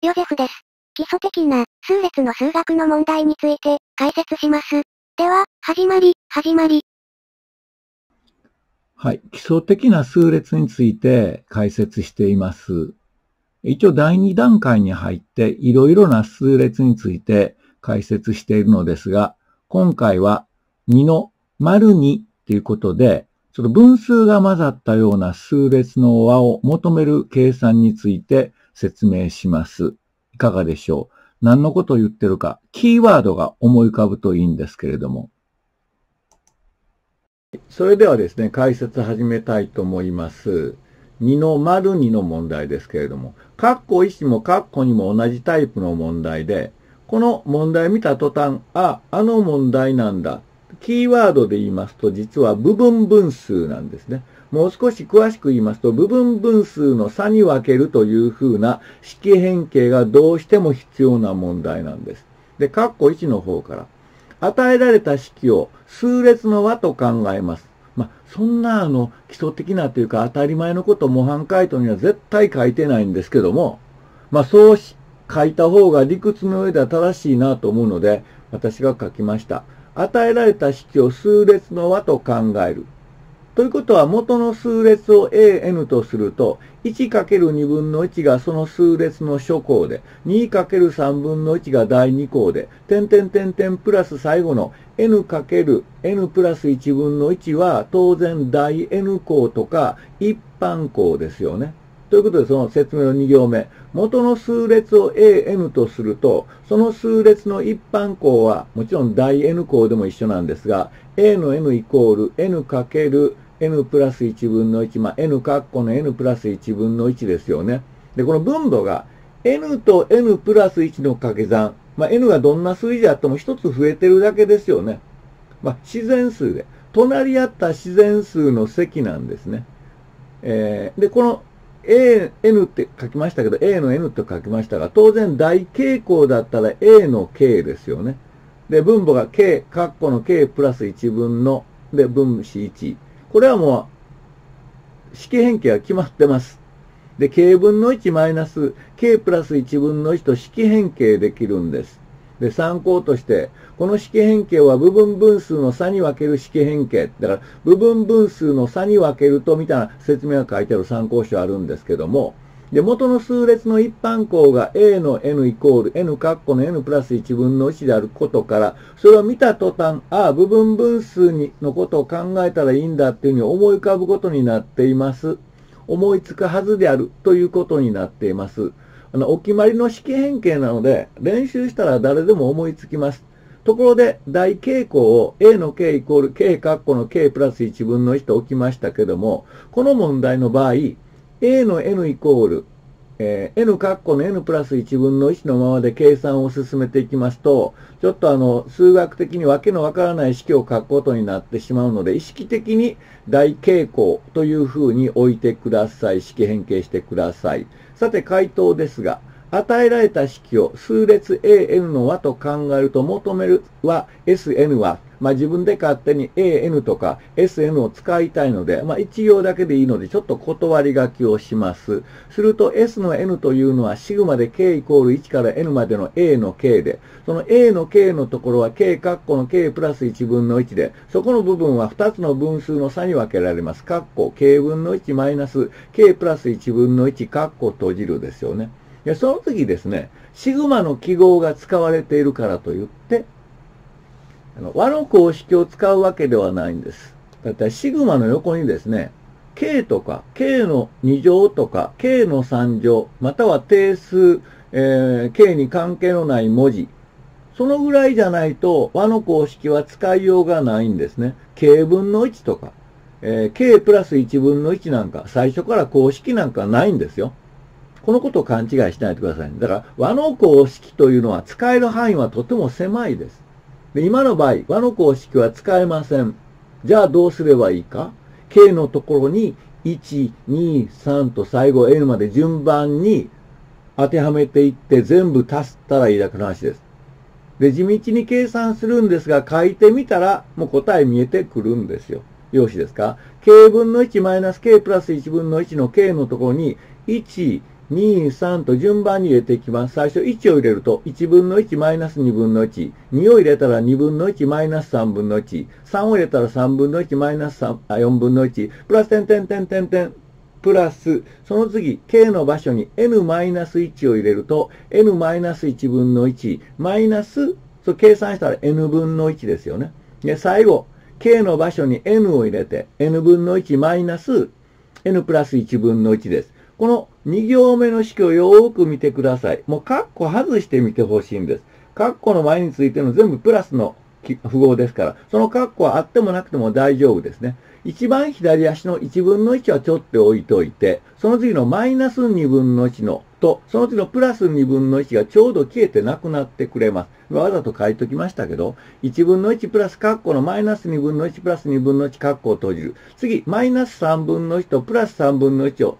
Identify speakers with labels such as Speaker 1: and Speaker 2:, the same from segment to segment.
Speaker 1: ヨゼフです。基礎的な数列の数学の問題について解説します。では、始まり、始まり。
Speaker 2: はい。基礎的な数列について解説しています。一応第2段階に入っていろいろな数列について解説しているのですが、今回は2の丸2ということで、ちょっと分数が混ざったような数列の和を求める計算について説明します。いかがでしょう？何のことを言ってるか、キーワードが思い浮かぶといいんですけれども。それではですね、解説始めたいと思います。2の丸2の問題ですけれども、カッコ1もカッコ2も同じタイプの問題で、この問題を見た途端、あ、あの問題なんだ。キーワードで言いますと、実は部分分数なんですね。もう少し詳しく言いますと、部分分数の差に分けるというふうな式変形がどうしても必要な問題なんです。で、カッコ1の方から。与えられた式を数列の和と考えます。まあ、そんなあの基礎的なというか当たり前のこと模範解答には絶対書いてないんですけども、まあそう書いた方が理屈の上では正しいなと思うので、私が書きました。与えられた式を数列の和と考える。ということは元の数列を an とすると、1×2 分の1がその数列の初項で、2×3 分の1が第2項で、点点点点プラス最後の n×n プラス1分の1は当然第 n 項とか一般項ですよね。ということで、その説明の2行目。元の数列を an とすると、その数列の一般項は、もちろん大 n 項でも一緒なんですが、a の n イコール n かける n プラス1分の1、まあ、n 括弧の n プラス1分の1ですよね。で、この分母が n と n プラス1の掛け算、まあ、n がどんな数字であっても一つ増えてるだけですよね。まあ、自然数で。隣り合った自然数の積なんですね。えー、で、この a、n って書きましたけど、a の n って書きましたが、当然大傾向だったら a の k ですよね。で、分母が k、括弧の k プラス1分の、で、分子1。これはもう、式変形は決まってます。で、k 分の1マイナス k プラス1分の1と式変形できるんです。で、参考として、この式変形は部分分数の差に分ける式変形。だから、部分分数の差に分けると、みたいな説明が書いてある参考書あるんですけども、で、元の数列の一般項が a の n イコール n 括弧の n プラス1分の1であることから、それを見た途端、ああ、部分分数にのことを考えたらいいんだっていうふうに思い浮かぶことになっています。思いつくはずであるということになっています。あの、お決まりの式変形なので、練習したら誰でも思いつきます。ところで、大傾向を a の k イコール k 括弧の k プラス1分の1と置きましたけども、この問題の場合、a の n イコール、えー、n 括弧の n プラス1分の1のままで計算を進めていきますと、ちょっとあの、数学的にわけのわからない式を書くことになってしまうので、意識的に大傾向というふうに置いてください。式変形してください。さて、回答ですが、与えられた式を数列 an の和と考えると求めるは sn は、まあ、自分で勝手に an とか sn を使いたいので、まあ、一行だけでいいのでちょっと断り書きをします。すると s の n というのはシグマで k イコール1から n までの a の k で、その a の k のところは k 括弧の k プラス1分の1で、そこの部分は2つの分数の差に分けられます。括弧 k 分の1マイナス k プラス1分の1括弧閉じるですよね。その時ですね、シグマの記号が使われているからといって、あの和の公式を使うわけではないんです。だいたいシグマの横にですね、k とか k の2乗とか k の3乗、または定数、えー、k に関係のない文字、そのぐらいじゃないと和の公式は使いようがないんですね。k 分の1とか、えー、k プラス1分の1なんか最初から公式なんかないんですよ。このことを勘違いしないでください、ね。だから、和の公式というのは使える範囲はとても狭いです。で今の場合、和の公式は使えません。じゃあどうすればいいか ?K のところに1、2、3と最後 N まで順番に当てはめていって全部足したらいいだけの話です。で、地道に計算するんですが、書いてみたらもう答え見えてくるんですよ。よろしいですか ?k 分の1マイナス k プラス1分の1の k のところに1、2、3と順番に入れていきます。最初1を入れると1分の1マイナス2分の1。2を入れたら2分の1マイナス3分の1。3を入れたら3分の1マイナス3あ4分の1。プラス点点点点点。プラス、その次、k の場所に n マイナス1を入れると、n マイナス1分の1、マイナス、そう計算したら n 分の1ですよね。で、最後、k の場所に n を入れて、n 分の1マイナス n プラス1分の1です。この2行目の式をよーく見てください。もうカッコ外してみてほしいんです。カッコの前についての全部プラスの符号ですから、そのカッコはあってもなくても大丈夫ですね。一番左足の1分の1はちょっと置いといて、その次のマイナス2分の1のと、その次のプラス2分の1がちょうど消えてなくなってくれます。わざと書いときましたけど、1分の1プラスカッコのマイナス2分の1プラス2分の1カッコを閉じる。次、マイナス3分の1とプラス3分の1を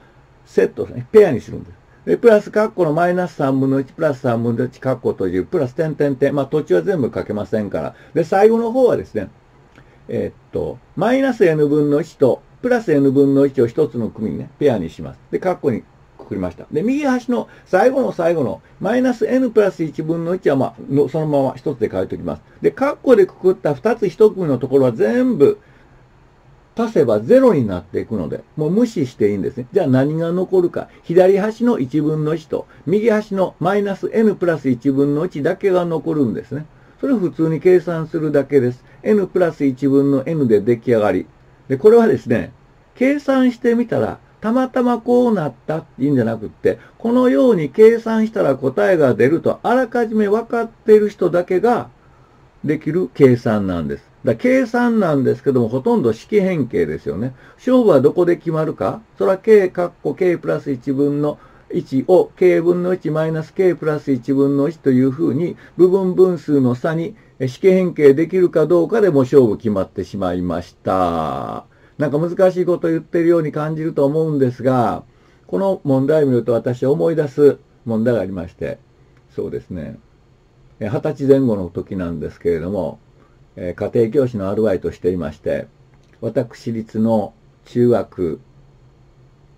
Speaker 2: セットです、ね、ペアにするんです。で、プラスカッコのマイナス3分の1、プラス3分の1、カッコ閉じる、プラス点点点。まあ、途中は全部書けませんから。で、最後の方はですね、えー、っと、マイナス n 分の1と、プラス n 分の1を一つの組にね、ペアにします。で、カッコにくくりました。で、右端の最後の最後のマイナス n プラス1分の1は、まあ、そのまま一つで書いておきます。で、カッコでくくった二つ一組のところは全部、足せばゼロになっていくので、もう無視していいんですね。じゃあ何が残るか。左端の1分の1と、右端のマイナス n プラス1分の1だけが残るんですね。それを普通に計算するだけです。n プラス1分の n で出来上がり。で、これはですね、計算してみたら、たまたまこうなったっていいんじゃなくって、このように計算したら答えが出るとあらかじめ分かっている人だけができる計算なんです。だ計算なんですけども、ほとんど式変形ですよね。勝負はどこで決まるかそれは k 括弧 k プラス1分の1を k 分の1マイナス k プラス1分の1というふうに部分分数の差に式変形できるかどうかでも勝負決まってしまいました。なんか難しいこと言ってるように感じると思うんですが、この問題を見ると私思い出す問題がありまして、そうですね。二十歳前後の時なんですけれども、え家庭教師のアルバイトしていまして、私立の中学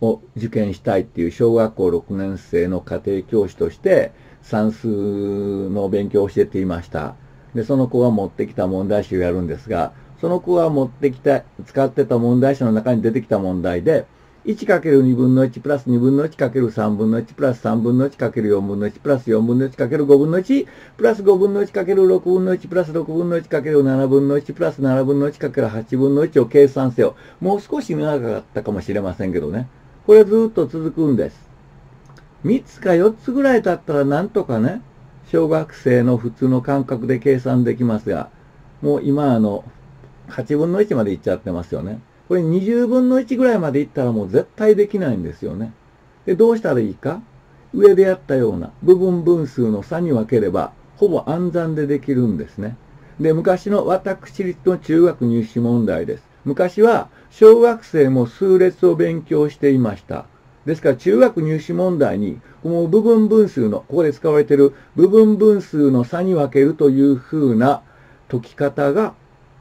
Speaker 2: を受験したいっていう小学校6年生の家庭教師として算数の勉強を教えていました。で、その子が持ってきた問題集をやるんですが、その子が持ってきた、使ってた問題集の中に出てきた問題で、1×2 分の1プラス2分の 1×3 分の1プラス3分の 1×4 分の1プラス4分の 1×5 分の1プラス5分の 1×6 分の1プラス6分の 1×7 分の1プラス7分の 1×8 分の1を計算せよ。もう少し長かったかもしれませんけどね。これずっと続くんです。3つか4つぐらいだったらなんとかね、小学生の普通の感覚で計算できますが、もう今あの、8分の1までいっちゃってますよね。これ20分の1ぐらいまでいったらもう絶対できないんですよね。で、どうしたらいいか？上でやったような部分分数の差に分ければ、ほぼ暗算でできるんですね。で、昔の私立の中学入試問題です。昔は小学生も数列を勉強していました。ですから中学入試問題に、この部分分数の、ここで使われている部分分数の差に分けるというふうな解き方が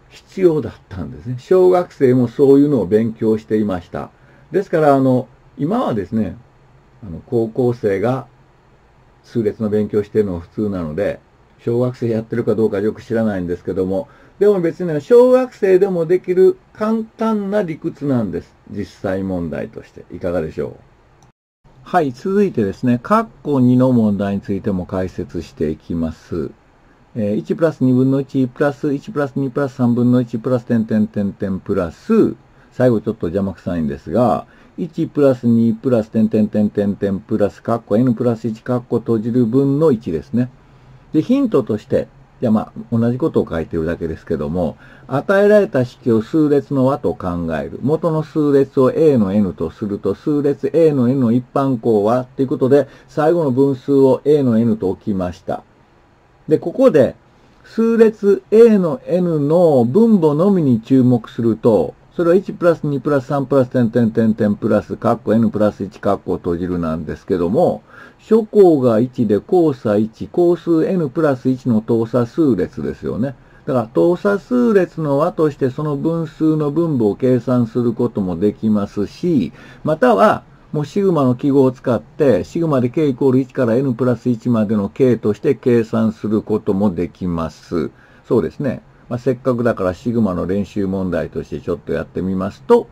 Speaker 2: 必要だったんですね。小学生もそういうのを勉強していました。ですから、あの、今はですね、あの、高校生が数列の勉強してるのが普通なので、小学生やってるかどうかよく知らないんですけども、でも別に小学生でもできる簡単な理屈なんです。実際問題として。いかがでしょう？はい、続いてですね、括弧2の問題についても解説していきます。え1プラス2分の1プラス1プラス2プラス3分の1プラス点点点点プラス、最後ちょっと邪魔くさいんですが、1プラス2プラス点点点点点プラスカッコ n プラス1カッコ閉じる分の1ですね。で、ヒントとして、じゃまあ、同じことを書いてるだけですけども、与えられた式を数列の和と考える。元の数列を a の n とすると、数列 a の n の一般項は、ということで、最後の分数を a の n と置きました。で、ここで、数列 A の N の分母のみに注目すると、それは1プラス2プラス3プラス点点点点プラスカッコ N プラス1カッコ閉じるなんですけども、初項が1で交差1、項数 N プラス1の等差数列ですよね。だから、等差数列の和としてその分数の分母を計算することもできますし、または、もうシグマの記号を使って、シグマで k イコール1から n プラス1までの k として計算することもできます。そうですね。まあ、せっかくだからシグマの練習問題としてちょっとやってみますと、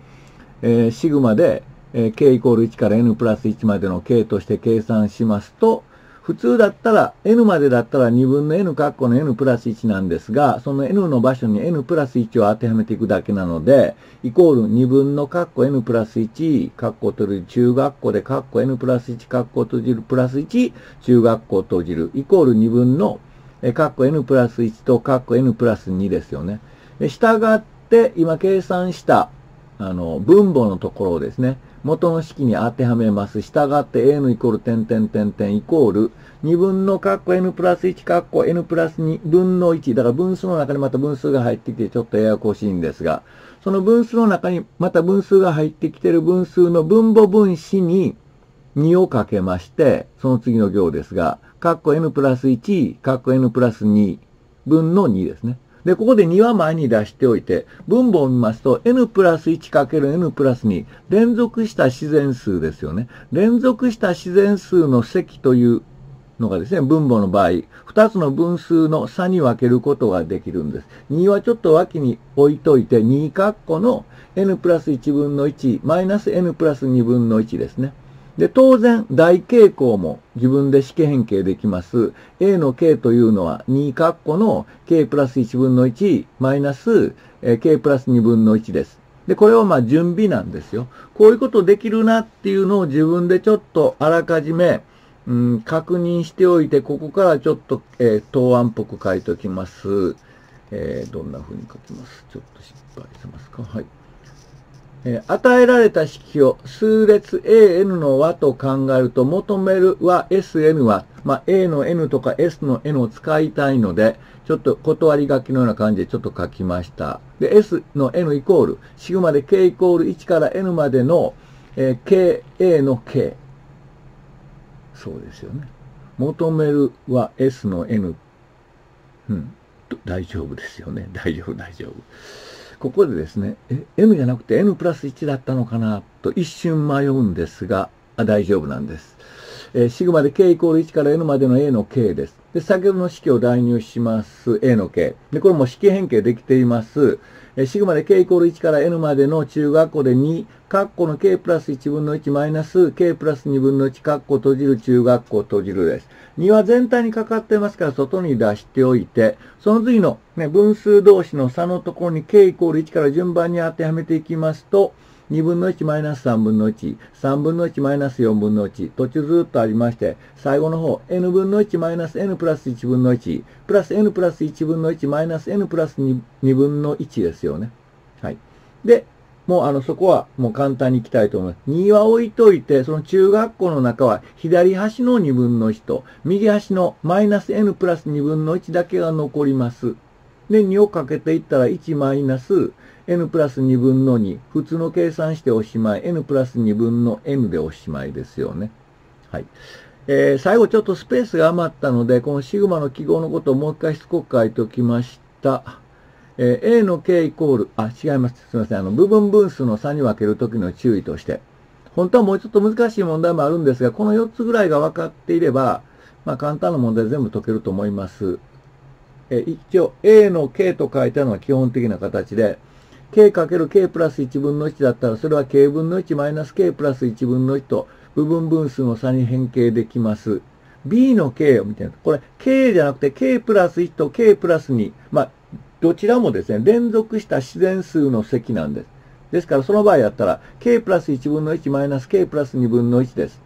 Speaker 2: えー、シグマで、えー、k イコール1から n プラス1までの k として計算しますと、普通だったら、n までだったら2分の n 括弧の n プラス1なんですが、その n の場所に n プラス1を当てはめていくだけなので、イコール2分の括弧 n プラス1、括弧閉じる中学校で括弧 n プラス1、括弧閉じるプラス1、中学校閉じる、イコール2分の、括弧 n プラス1と括弧 n プラス2ですよね。したがって、今計算した、あの、分母のところをですね、元の式に当てはめます。従って a のイコール点点点点イコール2分の括弧 n プラス1括弧 n プラス2分の1。だから分数の中にまた分数が入ってきてちょっとややこしいんですが、その分数の中にまた分数が入ってきている分数の分母分子に2をかけまして、その次の行ですが、括弧 n プラス1、括弧 n プラス2分の2ですね。で、ここで2は前に出しておいて、分母を見ますと、n プラス 1×n プラス2、連続した自然数ですよね。連続した自然数の積というのがですね、分母の場合、2つの分数の差に分けることができるんです。2はちょっと脇に置いといて、2括弧の n プラス1分の1、マイナス n プラス2分の1ですね。で、当然、大傾向も自分で式変形できます。A の K というのは2括弧の K プラス1分の1マイナス K プラス2分の1です。で、これはまあ準備なんですよ。こういうことできるなっていうのを自分でちょっとあらかじめ、うん、確認しておいて、ここからちょっと、えー、答案っぽく書いておきます。えー、どんな風に書きます？ちょっと失敗しますか？はい。え与えられた式を数列 a, n の和と考えると求めるは s, n は、まあ、a の n とか s の n を使いたいので、ちょっと断り書きのような感じでちょっと書きました。で、s の n イコール、シグマで k イコール1から n までの、えー、k, a の k。そうですよね。求めるは s の n。うん。大丈夫ですよね。大丈夫、大丈夫。ここでですね、え、n じゃなくて n プラス1だったのかなと一瞬迷うんですが、あ大丈夫なんです。え、シグマで k イコール1から n までの a の k です。で、先ほどの式を代入します。a の k。で、これも式変形できています。えシグマで k イコール1から n までの中学校で2、カッコの k プラス1分の1マイナス k プラス2分の1カッコ閉じる中学校閉じるです。2は全体にかかってますから外に出しておいて、その次の、ね、分数同士の差のところに k イコール1から順番に当てはめていきますと、2分の1マイナス3分の1、3分の1マイナス4分の1、途中ずっとありまして、最後の方、n 分の1マイナス n プラス1分の1、プラス n プラス1分の1マイナス n プラス 2, 2分の1ですよね。はい。で、もうあの、そこはもう簡単にいきたいと思います。2は置いといて、その中学校の中は左端の2分の1と、右端のマイナス n プラス2分の1だけが残ります。で、2をかけていったら1マイナス n プラス2分の2。普通の計算しておしまい。n プラス2分の n でおしまいですよね。はい。えー、最後ちょっとスペースが余ったので、このシグマの記号のことをもう一回しつこく書いておきました。えー、A の K イコール、あ、違います。すみません。あの、部分分数の差に分けるときの注意として。本当はもうちょっと難しい問題もあるんですが、この4つぐらいが分かっていれば、まあ、簡単な問題全部解けると思います。えー、一応、A の K と書いたのは基本的な形で、k かける k プラス1分の1だったら、それは k 分の1マイナス k プラス1分の1と部分分数の差に変形できます。b の k を見てる、これ k じゃなくて k プラス1と k プラス2。まあ、どちらもですね、連続した自然数の積なんです。ですから、その場合やったら、k プラス1分の1マイナス k プラス2分の1です。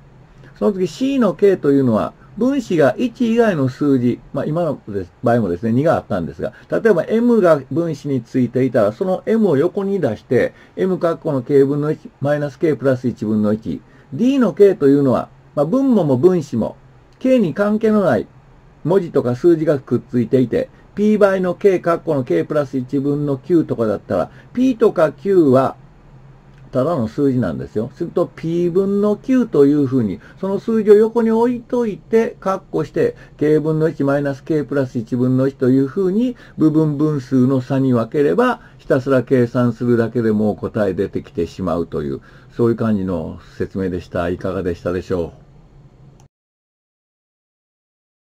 Speaker 2: その時 c の k というのは、分子が1以外の数字、まあ今の場合もですね、2があったんですが、例えば m が分子についていたら、その m を横に出して、m 括弧の k 分の1、マイナス k プラス1分の1。d の k というのは、まあ分母も分子も、k に関係のない文字とか数字がくっついていて、p 倍の k 括弧の k プラス1分の9とかだったら、p とか9はただの数字なんですよ。すると p 分の9というふうに、その数字を横に置いといて、括弧して、k 分の1マイナス k プラス1分の1というふうに、部分分数の差に分ければ、ひたすら計算するだけでもう答え出てきてしまうという、そういう感じの説明でした。いかがでしたでしょう？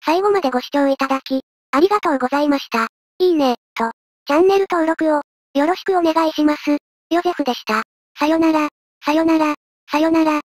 Speaker 1: 最後までご視聴いただき、ありがとうございました。いいね、と、チャンネル登録を、よろしくお願いします。ヨゼフでした。さよなら、さよなら、さよなら。